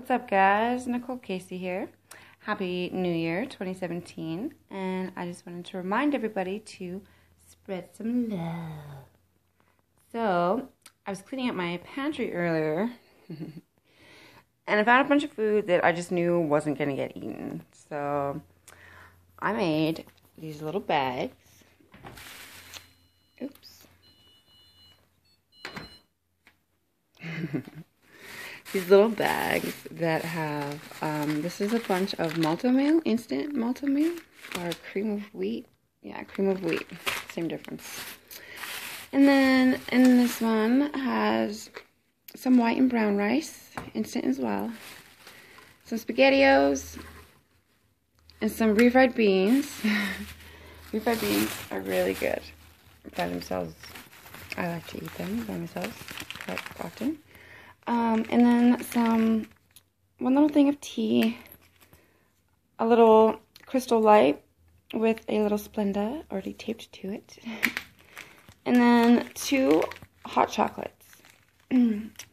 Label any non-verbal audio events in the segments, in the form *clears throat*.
What's up, guys? Nicole Casey here. Happy New Year 2017. And I just wanted to remind everybody to spread some love. So, I was cleaning up my pantry earlier. *laughs* and I found a bunch of food that I just knew wasn't going to get eaten. So, I made these little bags. Oops. *laughs* these little bags that have, um, this is a bunch of Malt-O-Meal, instant Malt-O-Meal, or cream of wheat. Yeah, cream of wheat, same difference. And then in this one has some white and brown rice, instant as well. Some SpaghettiOs, and some refried beans. *laughs* refried beans are really good by themselves. I like to eat them by myself quite often. Um, and then some, one little thing of tea, a little crystal light with a little Splenda already taped to it. *laughs* and then two hot chocolates. *clears throat*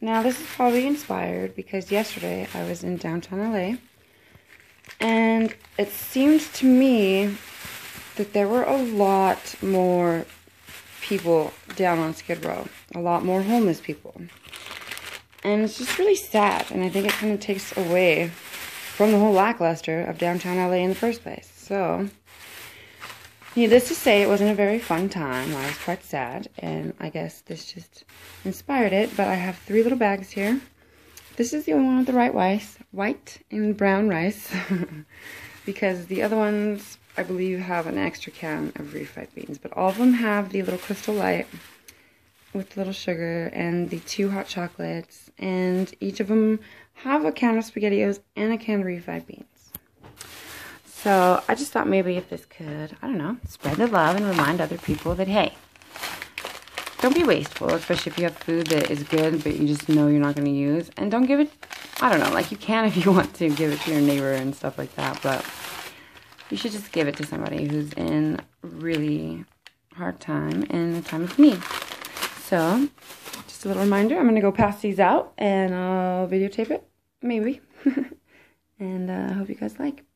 now this is probably inspired because yesterday I was in downtown LA and it seemed to me that there were a lot more people down on Skid Row, a lot more homeless people. And it's just really sad, and I think it kind of takes away from the whole lackluster of downtown LA in the first place. So, needless to say, it wasn't a very fun time. I was quite sad, and I guess this just inspired it. But I have three little bags here. This is the only one with the right rice, white and brown rice, *laughs* because the other ones, I believe, have an extra can of refried beans. But all of them have the little crystal light with little sugar and the two hot chocolates, and each of them have a can of SpaghettiOs and a can of refried beans. So I just thought maybe if this could, I don't know, spread the love and remind other people that, hey, don't be wasteful, especially if you have food that is good but you just know you're not going to use. And don't give it, I don't know, like you can if you *laughs* want to give it to your neighbor and stuff like that, but you should just give it to somebody who's in really hard time and a time of need. So, just a little reminder, I'm going to go pass these out and I'll videotape it, maybe. *laughs* and I uh, hope you guys like.